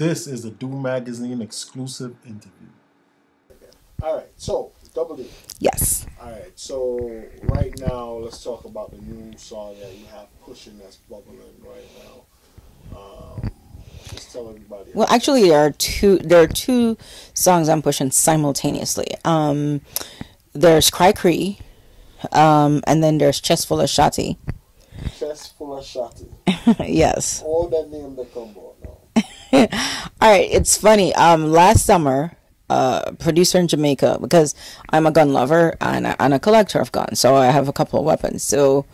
This is a DUE Magazine exclusive interview. All right, so Double D. Yes. All right, so right now let's talk about the new song that you have pushing that's bubbling right now. Um, just tell everybody. Well, actually, there are two. There are two songs I'm pushing simultaneously. Um, there's Cry Cree, um, and then there's Chest Full of Shotty. Chest full of shotty. yes. All that name the come out now. All right, it's funny. Um, last summer, uh, producer in Jamaica because I'm a gun lover and a, and a collector of guns, so I have a couple of weapons. So,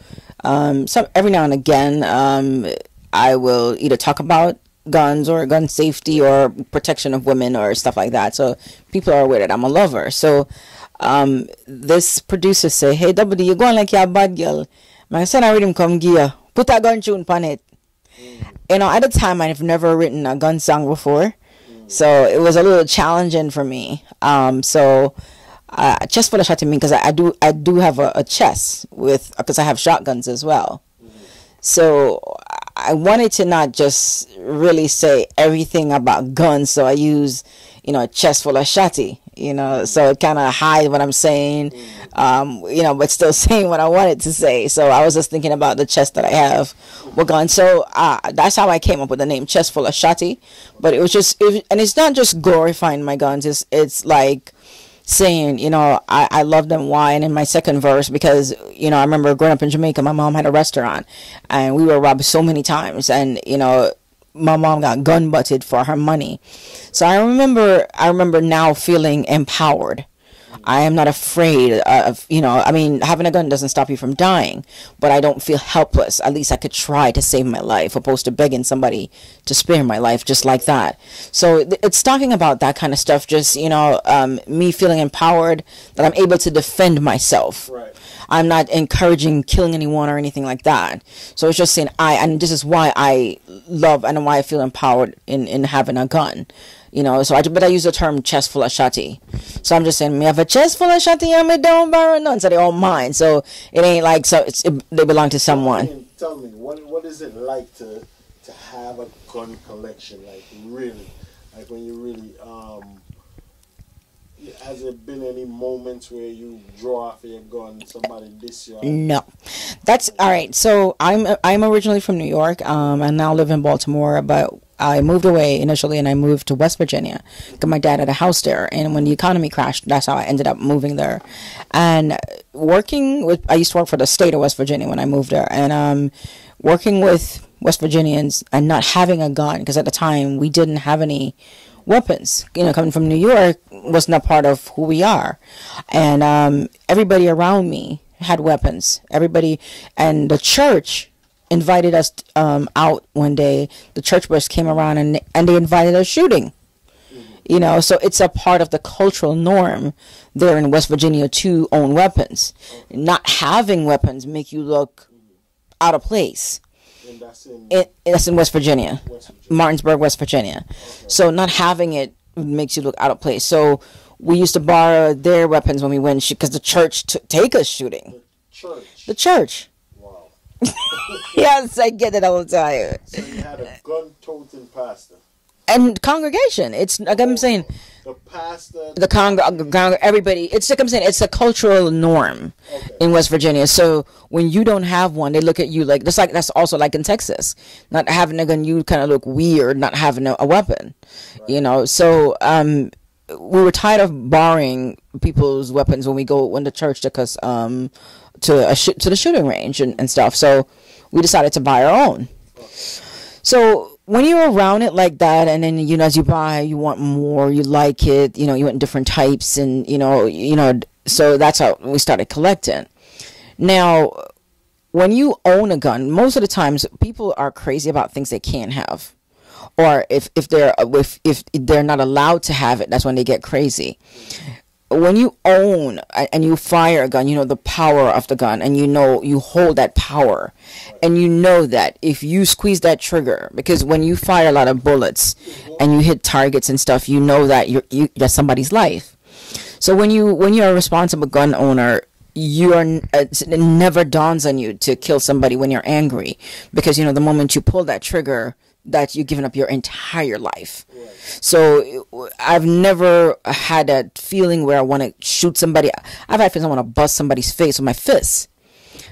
um, so every now and again, um, I will either talk about guns or gun safety or protection of women or stuff like that. So people are aware that I'm a lover. So, um, this producer say, "Hey, W, you going like you're a bad girl." My son, I read him come gear. Put a gun tune on it. You know, at the time, I've never written a gun song before. So it was a little challenging for me. Um, so uh, chest full of shot to me because I, I do I do have a, a chest with because I have shotguns as well. So I wanted to not just really say everything about guns. So I use you know a chest full of shotty. You know, so it kind of hide what I'm saying. Um, you know, but still saying what I wanted to say. So I was just thinking about the chest that I have with guns. So uh, that's how I came up with the name Chest Full of Shotty. But it was just, it, and it's not just glorifying my guns. It's it's like saying, you know, I, I love them. Why? And in my second verse, because, you know, I remember growing up in Jamaica, my mom had a restaurant and we were robbed so many times. And, you know, my mom got gun butted for her money. So I remember, I remember now feeling empowered. I am not afraid of, you know, I mean, having a gun doesn't stop you from dying, but I don't feel helpless. At least I could try to save my life opposed to begging somebody to spare my life just like that. So it's talking about that kind of stuff, just, you know, um, me feeling empowered that I'm able to defend myself. Right. I'm not encouraging killing anyone or anything like that. So it's just saying I, and this is why I love and why I feel empowered in, in having a gun. You know, so I, but I use the term chest full of shotty. So I'm just saying, me have a chest full of shotty and me don't borrow none. So they all mine. So it ain't like, so it's, it, they belong to someone. And tell me, what what is it like to to have a gun collection? Like really, like when you really um. Has there been any moments where you draw off your gun, somebody diss you? No, that's all right. So I'm I'm originally from New York, um, and now live in Baltimore. But I moved away initially, and I moved to West Virginia. Cause my dad had a house there, and when the economy crashed, that's how I ended up moving there. And working with, I used to work for the state of West Virginia when I moved there, and um, working with West Virginians and not having a gun because at the time we didn't have any weapons. You know, coming from New York was not part of who we are, and um, everybody around me had weapons. Everybody and the church invited us um, out one day. The church bus came around and and they invited us shooting. You know, so it's a part of the cultural norm there in West Virginia to own weapons. Not having weapons make you look out of place. And that's in It, that's in West Virginia. West Virginia. Martinsburg, West Virginia. So not having it makes you look out of place. So we used to borrow their weapons when we went because the church t- take us shooting. Church. The church. Wow. Yes, I get it all the time. So you had a gun toting pastor. And congregation. It's like I'm oh, saying The pastor. the cong- cong- everybody. It's like I'm saying it's a cultural norm Okay. in West Virginia. So when you don't have one, they look at you like that's like that's also like in Texas. Not having a gun, you kind of look weird. Not having a, a weapon, you know. So um, we were tired of borrowing people's weapons when we go when the church took us um to a to the shooting range and, and stuff. So we decided to buy our own. So when you're around it like that, and then you know as you buy, you want more, you like it, you know, you want different types, and you know, you know, so that's how we started collecting. Now, when you own a gun, most of the times people are crazy about things they can't have, or if if they're if if they're not allowed to have it, that's when they get crazy when you own and you fire a gun, you know the power of the gun, and you know you hold that power, and you know that if you squeeze that trigger, because when you fire a lot of bullets and you hit targets and stuff, you know that you're you, that's somebody's life. So when you when you're a responsible gun owner, you are it never dawns on you to kill somebody when you're angry, because you know the moment you pull that trigger, that you've given up your entire life. So I've never had a feeling where I want to shoot somebody. I've had feelings I want to bust somebody's face with my fists.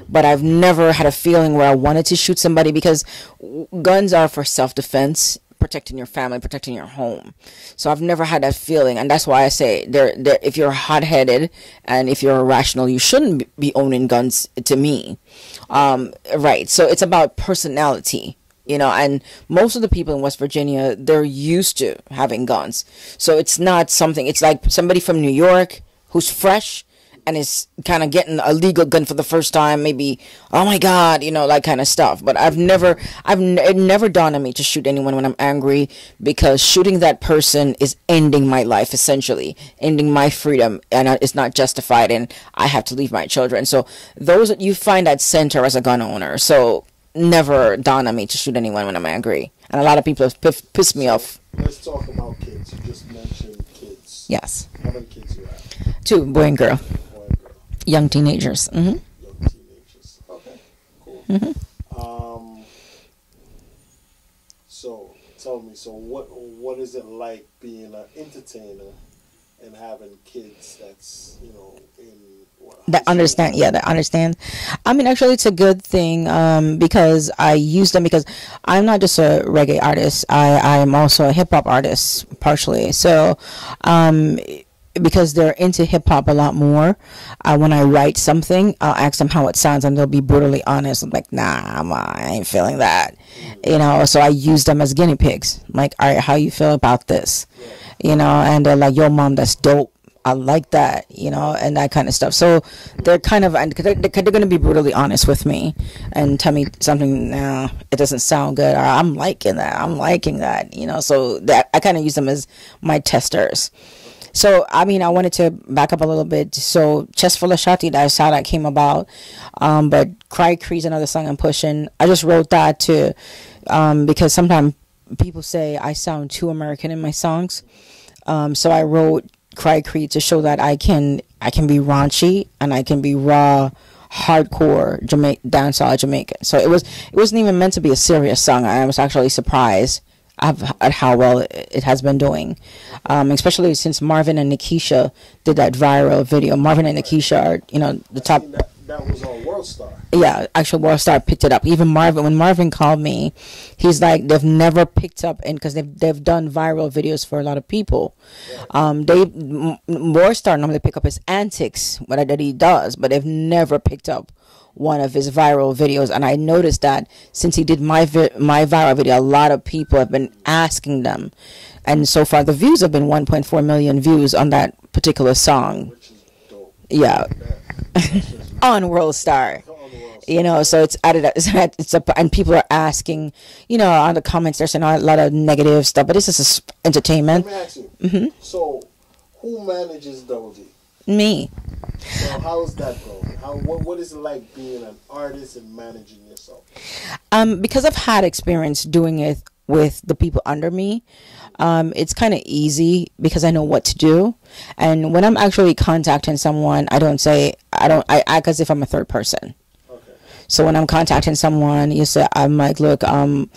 But I've never had a feeling where I wanted to shoot somebody because guns are for self defense protecting your family, protecting your home. So I've never had that feeling, and that's why I say there. There, if you're hot headed and if you're irrational, you shouldn't be owning guns. To me, um, right? So it's about personality you know and most of the people in west virginia they're used to having guns so it's not something it's like somebody from new york who's fresh and is kind of getting a legal gun for the first time, maybe, oh my God, you know, that kind of stuff. But I've never, I've it never dawned on me to shoot anyone when I'm angry because shooting that person is ending my life, essentially, ending my freedom, and it's not justified, and I have to leave my children. So those, you find that center as a gun owner. So never dawn on me to shoot anyone when I'm angry. And a lot of people have piss, pissed me off. Let's talk about kids. You just mentioned kids. Yes. How many kids you have? Two, boy and girl. Boy and girl. Young teenagers. hmm Young teenagers. Okay. Cool. Mm-hmm. Um. So tell me. So what what is it like being an entertainer and having kids that's you know in that understand yeah that understand i mean actually it's a good thing um because i use them because i'm not just a reggae artist i i am also a hip-hop artist partially so um because they're into hip hop a lot more. Uh, when I write something, I'll ask them how it sounds, and they'll be brutally honest. I'm like, nah, I'm, I ain't feeling that, you know. So I use them as guinea pigs. I'm like, all right, how you feel about this, you know? And they're like, yo, mom, that's dope. I like that, you know, and that kind of stuff. So they're kind of, they're, going to be brutally honest with me and tell me something. No, it doesn't sound good. Or I'm liking that. I'm liking that, you know. So that I kind of use them as my testers. So I mean, I wanted to back up a little bit. So Chest Full of Shotty, that's how that came about. Um, but Cry Cree's another song I'm pushing. I just wrote that to um, because sometimes people say I sound too American in my songs. Um, so I wrote Cry Cree to show that I can I can be raunchy and I can be raw, hardcore Jamaican dancehall Jamaican. So it was it wasn't even meant to be a serious song. I was actually surprised at how well it, has been doing, um, especially since Marvin and Nikisha did that viral video. Marvin and Nikisha are you know the top that, was on World Star. yeah, actual World Star picked it up. Even Marvin, when Marvin called me, he's like, they've never picked up, and because they've they've done viral videos for a lot of people. Um, they World Star normally pick up his antics, what that he does, but they've never picked up one of his viral videos. And I noticed that since he did my vi- my viral video, a lot of people have been asking them, and so far the views have been 1.4 million views on that particular song. which is dope. Yeah, on World Star On World Star. you know so it's added it's, it's up and people are asking you know on the comments they're saying a lot of negative stuff but this is entertainment Let me ask you. Mm-hmm. So, who manages Double D? me So, how's that going? How what, what is it like being an artist and managing yourself? um because i've had experience doing it with the people under me um it's kind of easy because i know what to do and when i'm actually contacting someone i don't say i don't i act as if i'm a third person Okay. So when I'm contacting someone, you say I'm like, look, um,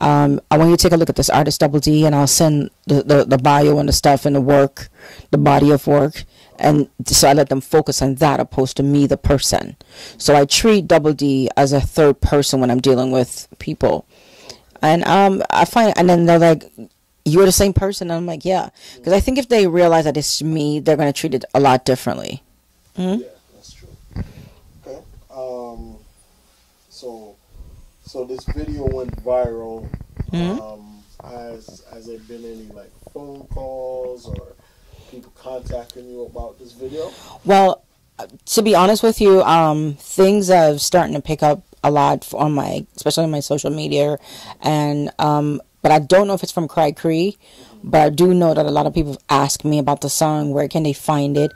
um, I want you to take a look at this artist Double D, and I'll send the, the, the bio and the stuff and the work, the body of work, and so I let them focus on that opposed to me, the person. So I treat Double D as a third person when I'm dealing with people, and um, I find, and then they're like. You're the same person. And I'm like, yeah, because I think if they realize that it's me, they're gonna treat it a lot differently. Yeah, that's true. Okay. Um. So, so this video went viral. Mhm. Um. Has has there been any like phone calls or people contacting you about this video? Well, to be honest with you, um, things are starting to pick up a lot on my, especially on my social media, and um, but I don't know if it's from Cry Cree, but I do know that a lot of people ask me about the song. Where can they find it?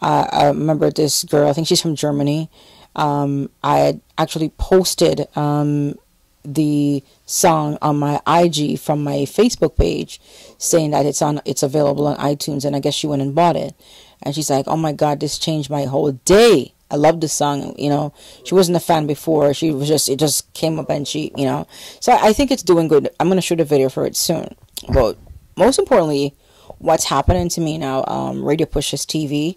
Uh, I remember this girl. I think she's from Germany. Um, I had actually posted um, the song on my IG from my Facebook page, saying that it's on, it's available on iTunes, and I guess she went and bought it. And she's like, "Oh my God, this changed my whole day." I love this song. You know, she wasn't a fan before. She was just it just came up and she you know. So I think it's doing good. I'm gonna shoot a video for it soon. But most importantly, what's happening to me now? Um, Radio Pushes TV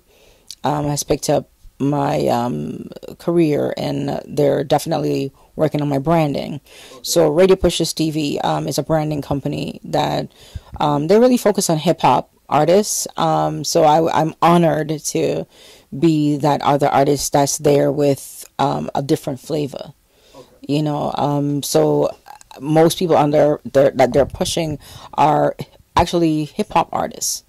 um, has picked up my um, career and they're definitely working on my branding. So Radio Pushes TV um, is a branding company that um, they really focus on hip hop artists. Um, so I, am honored to be that other artist that's there with um, a different flavor. Okay. You know, um, so most people their, their that they're pushing are actually hip hop artists.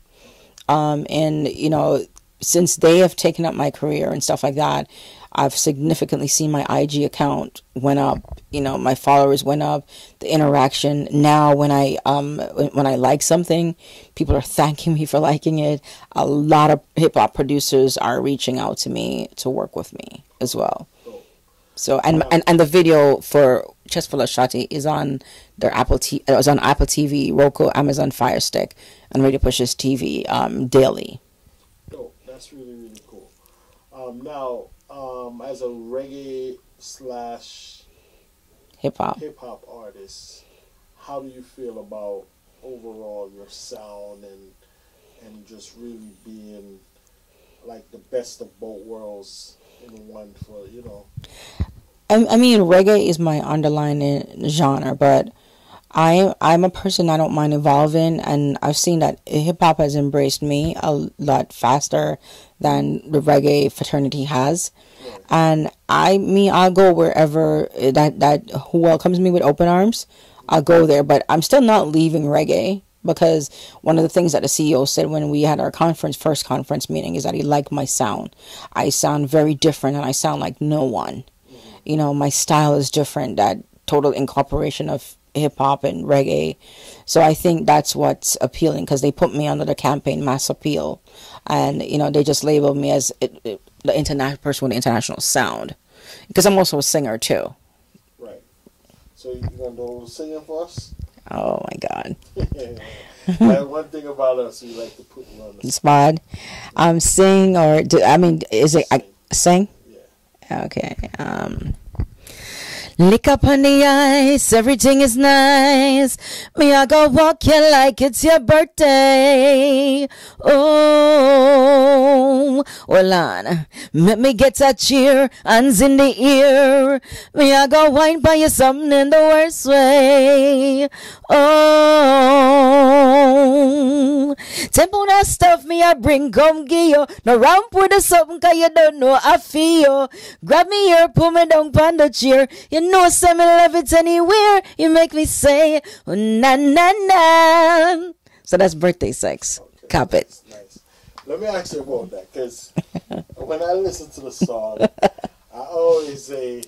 Um, and you know, since they have taken up my career and stuff like that, I've significantly seen my IG account went up. You know, my followers went up. The interaction now, when I um when I like something, people are thanking me for liking it. A lot of hip hop producers are reaching out to me to work with me as well. So and and, and the video for Chestful of Shotty is on their Apple T. It was on Apple TV, Roku, Amazon Fire Stick, and Radio Pushes TV um, daily. That's really really cool. Um, now um, as a reggae slash hip hop hip hop artist, how do you feel about overall your sound and and just really being like the best of both worlds in one for you know? I, I mean, reggae is my underlying genre, but I I'm a person I don't mind evolving, and I've seen that hip hop has embraced me a lot faster than the reggae fraternity has. And I mean, I'll go wherever that that who welcomes me with open arms. I'll go there, but I'm still not leaving reggae because one of the things that the CEO said when we had our conference first conference meeting is that he liked my sound. I sound very different, and I sound like no one. You know, my style is different. That total incorporation of hip hop and reggae. So I think that's what's appealing because they put me under the campaign mass appeal, and you know they just labeled me as it, it, the international person with the international sound because I'm also a singer too. Right. So you're gonna do singing for us? Oh my God. like one thing about us, we like to put you on the spot. Um, sing or do, I mean, is it sing? I, sing? Yeah. Okay. Um. Lick up on the ice, everything is nice. Me, I go walk you like it's your birthday. Oh, well on. Let me get a cheer, hands in the ear. Me, I go wine by you something in the worst way. Oh, tempo that stuff me, I bring come give you. No ramp with the something, cause you don't know I feel. Grab me here, pull me down the chair. You know, say me love it anywhere. You make me say, oh, na na na. So that's birthday sex. Okay, Cop it. Nice. Let me ask you about that, because when I listen to the song, I always say,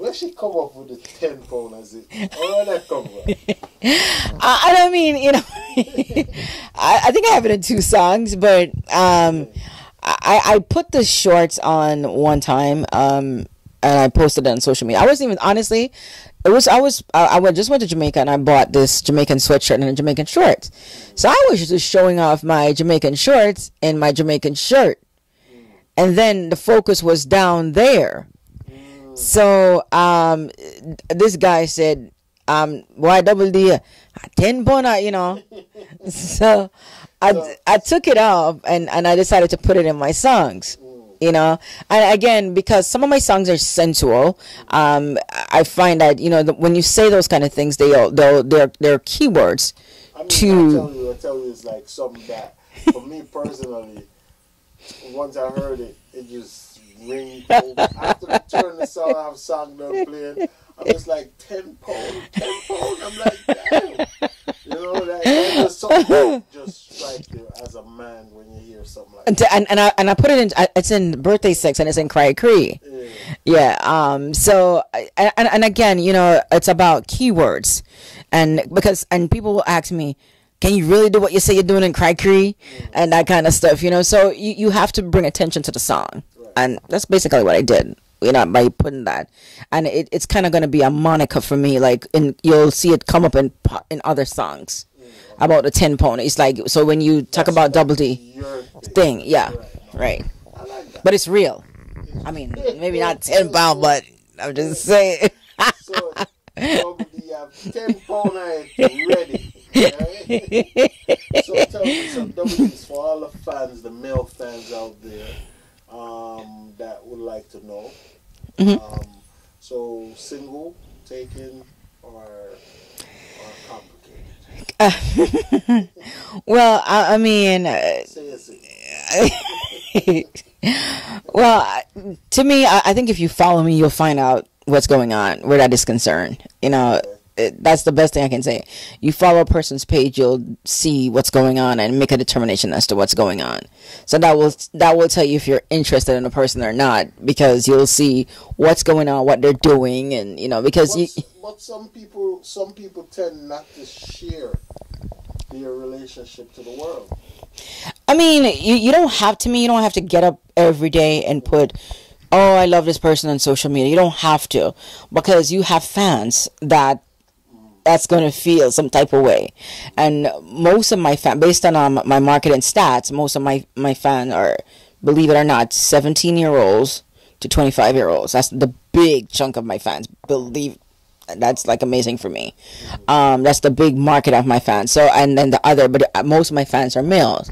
where she come up with the ten pound as it? Where that come from? I, don't mean you know. I, I think I have it in two songs, but um, I I put the shorts on one time. Um, and I posted it on social media. I wasn't even honestly. It was I was I, I just went to Jamaica and I bought this Jamaican sweatshirt and a Jamaican shorts. So I was just showing off my Jamaican shorts and my Jamaican shirt, and then the focus was down there. So um, this guy said, um, why double D? Ten pound, you know. so I I took it off and and I decided to put it in my songs you know and again because some of my songs are sensual um, i find that you know the, when you say those kind of things they they they're they're keywords I mean, to I tell you, I tell you, it's like something that for me personally, once I heard it, it just ring after the turn the song, have song done playing. I'm just like ten pound, ten pound. I'm like, damn. You know, that, that just something just strike you as a man when you hear something like that. And, and I and I put it in. It's in birthday sex and it's in Cry Cree. Yeah. yeah. Um. So and and again, you know, it's about keywords, and because and people will ask me can you really do what you say you're doing in Cry Cree and that kind of stuff, you know? So you, you have to bring attention to the song. And that's basically what I did you know, by putting that, and it, it's kind of going to be a moniker for me. Like, in you'll see it come up in in other songs about the ten pound. It's like so when you talk about double D thing, yeah, right. Like but it's real. I mean, maybe not ten pound, but I'm just saying. So, WD have 10 pound ready. Right? so tell me some WDs for all the fans, the male fans out there um, that would like to know. Mhm. Um, so single, taken, or, or complicated? well, I, I mean, uh, well, to me, I, I think if you follow me, you'll find out what's going on where that is concerned. You know, it, that's the best thing I can say. You follow a person's page, you'll see what's going on and make a determination as to what's going on. So that will that will tell you if you're interested in a person or not because you'll see what's going on, what they're doing, and you know because you. But, but some people, some people tend not to share their relationship to the world. I mean, you, you don't have to me. You don't have to get up every day and put, oh, I love this person on social media. You don't have to because you have fans that that's going to feel some type of way. And most of my fan, based on um, my marketing stats, most of my my fans are, believe it or not, 17 year olds to 25 year olds. That's the big chunk of my fans. Believe that's like amazing for me. Um, that's the big market of my fans. So and then the other, but uh, most of my fans are males.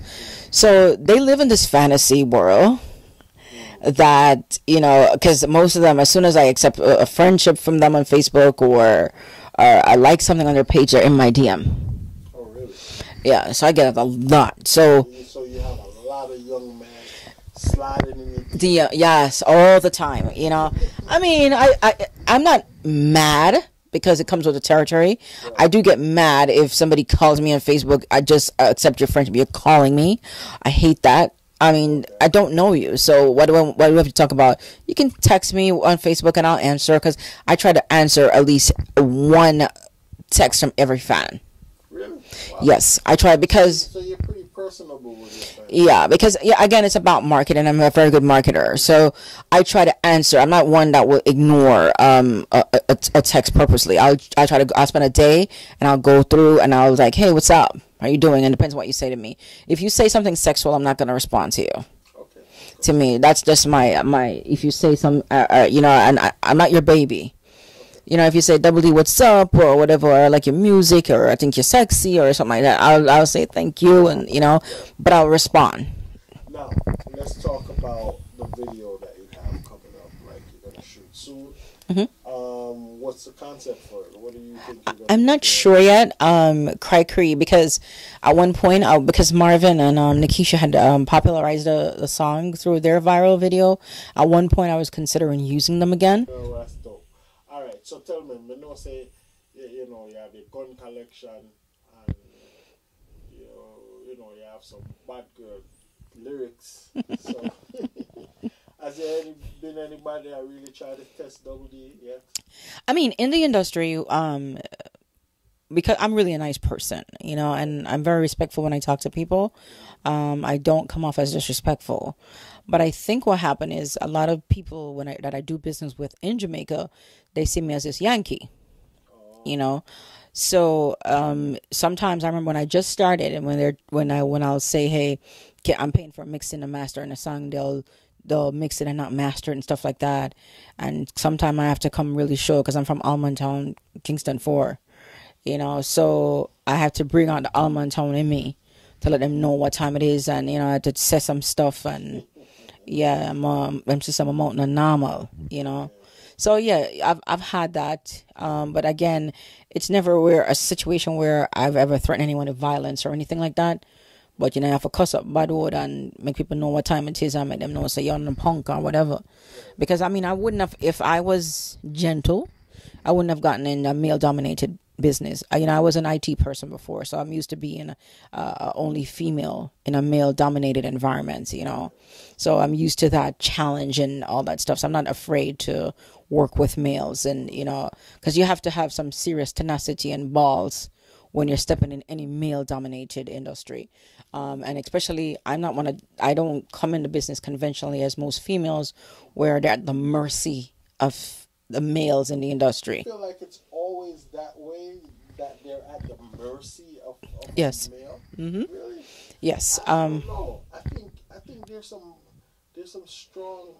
So they live in this fantasy world that you know because most of them as soon as i accept a, a friendship from them on facebook or or i like something on their page they're in my dm Oh, really? yeah so i get it a lot. So So you have a lot of young men sliding in your the uh, yes all the time you know? I mean i i i'm not mad because it comes with the territory. I do get mad if somebody calls me on facebook i just accept your friendship you're calling me. I hate that i mean i don't know you so what do I, what do we have to talk about you can text me on facebook and i'll answer because i try to answer at least one text from every fan Really? Wow. yes i try because So you're pretty personable with your yeah, because yeah, again, it's about marketing. I'm a very good marketer, so I try to answer. I'm not one that will ignore um a, a, a text purposely. I'll I try to I spend a day and I'll go through and I'll like, hey, what's up? How you doing? And it depends what you say to me. If you say something sexual, I'm not gonna respond to you. Okay. To me, that's just my my. If you say some, uh, uh, you know, and I, I'm not your baby. You know, if you say double D, what's up, or whatever, or I like your music, or I think you're sexy, or something like that, I'll I'll say thank you, and you know, but I'll respond. Now let's talk about the video that you have coming up. Like you're gonna shoot soon. Mhm. What's the concept for it? What do you think? I'm not sure yet. Um, Cry Cree because at one point, uh, because Marvin and um, Nikisha had um, popularized the, the song through their viral video. At one point, I was considering using them again. No, that's dope. All right. So tell me, me know say you, you know you have a gun collection and you you know you have some bad girl lyrics. so has there any, been anybody that really tried to test Double D yet? I mean, in the industry, um, because I'm really a nice person, you know, and I'm very respectful when I talk to people. Um, I don't come off as disrespectful. But I think what happened is a lot of people when I, that I do business with in Jamaica, they see me as this Yankee, you know. So um, sometimes I remember when I just started, and when they're when I when I'll say, "Hey, I'm paying for mixing a master, and a song," they'll they'll mix it and not master it and stuff like that. And sometimes I have to come really short because I'm from Allman Town, Kingston Four, you know. So I have to bring out the Allman Town in me to let them know what time it is, and you know, I have to say some stuff and yeah, I'm um, I'm just I'm a mountain normal, you know. So yeah, I've I've had that, um, but again, it's never where a situation where I've ever threatened anyone with violence or anything like that. But you know, I have to cuss up bad word and make people know what time it is. I make them know say you're on a punk or whatever. Because I mean, I wouldn't have if I was gentle, I wouldn't have gotten in a male dominated business. I, you know, I was an IT person before, so I'm used to being uh, only female in a male dominated environment. You know, so I'm used to that challenge and all that stuff. So I'm not afraid to work with males, and you know, because you have to have some serious tenacity and balls when you're stepping in any male dominated industry. Um, and especially, I'm not one of, I don't come into business conventionally as most females, where they're at the mercy of the males in the industry. I feel like it's always that way that they're at the mercy of, of Yes. the male. Mhm. Really? Yes. I Um. I think I think there's some there's some strong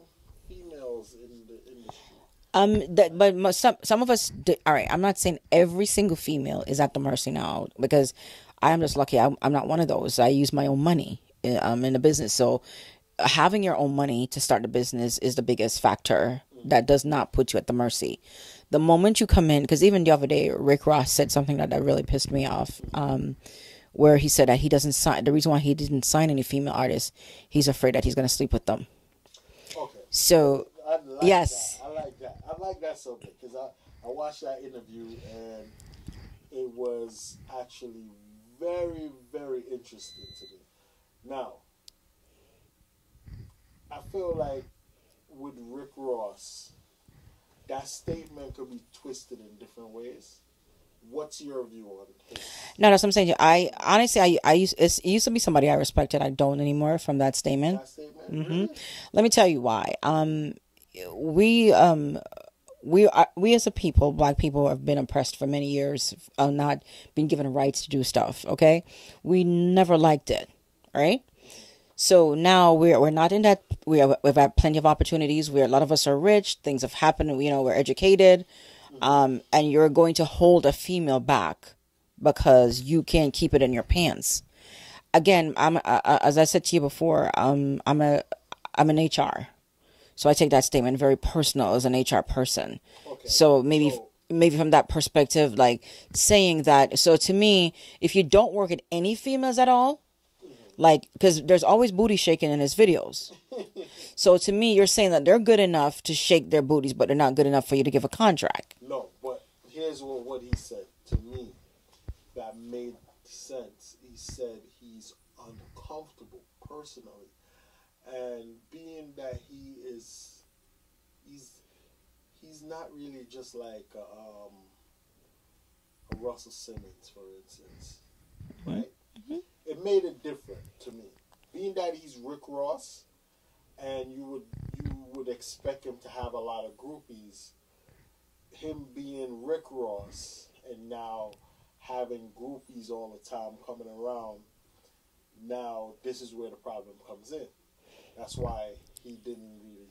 females in the industry. Um, that, but some some of us. All right, I'm not saying every single female is at the mercy now because I am just lucky. I'm, I'm not one of those. I use my own money. uh, Um, in the business, so having your own money to start a business is the biggest factor that does not put you at the mercy. The moment you come in, because even the other day, Rick Ross said something that, that really pissed me off. Um, where he said that he doesn't sign. The reason why he didn't sign any female artists, he's afraid that he's going to sleep with them. Okay. So like Yes. that. I like that. I like that subject because I, I watched that interview and it was actually very, very interesting to me. Now, I feel like with Rick Ross, that statement could be twisted in different ways. What's your view on his? No, that's what I'm saying. I honestly, I, I used it's, it used to be somebody I respected. I don't anymore from that statement. That statement? hmm Really? Let me tell you why. Um, we um, we are, we as a people, black people, have been oppressed for many years, uh, not been given rights to do stuff. Okay, we never liked it, right? So now we're we're not in that. We are, we've had plenty of opportunities. Where a lot of us are rich. Things have happened. You know, we're educated, um, and you're going to hold a female back because you can't keep it in your pants. Again, I'm uh, as I said to you before. Um, I'm a I'm an HR, so I take that statement very personal as an HR person. Okay. So maybe So- maybe from that perspective, like saying that. So to me, if you don't work at any females at all, mm-hmm. like because there's always booty shaking in his videos. so to me, you're saying that they're good enough to shake their booties, but they're not good enough for you to give a contract. No, but here's what, what he said to me that made sense. He said he's uncomfortable personally. And being that he is he's he's not really just like a, um, a Russell Simmons, for instance. Right? It made it different to me. Being that he's Rick Ross and you would you would expect him to have a lot of groupies him being Rick Ross and now having groupies all the time coming around, now this is where the problem comes in. That's why he didn't really.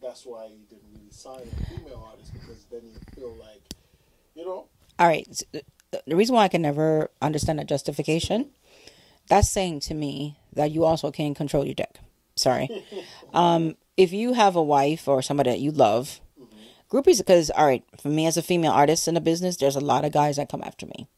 That's why he didn't really sign a female artist because then you feel like, you know, All right. The the reason why I can never understand that justification, that's saying to me that you also can't control your dick. Sorry. um, if you have a wife or somebody that you love, groupies, because, all right, for me as a female artist in the business, there's a lot of guys that come after me.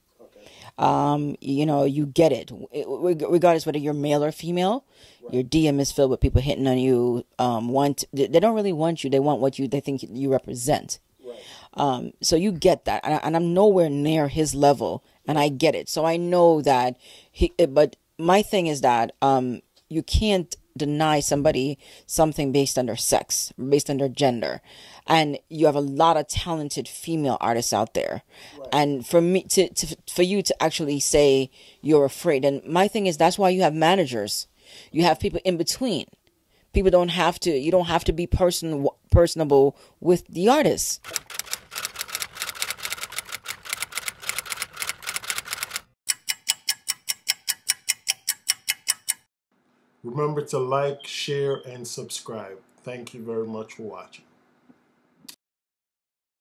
Um, you know, you get it. It- Regardless whether you're male or female, your DM is filled with people hitting on you. Um, want they they don't really want you. They want what you they think you represent. right, Um, so you get that, and, I, and I'm nowhere near his level, and I get it. So I know that he. eh, But my thing is that um, you can't deny somebody something based on their sex, based on their gender, and you have a lot of talented female artists out there. And for me to, to for you to actually say you're afraid, and my thing is that's why you have managers, you have people in between. People don't have to you don't have to be person personable with the artist Remember to like, share, and subscribe. Thank you very much for watching.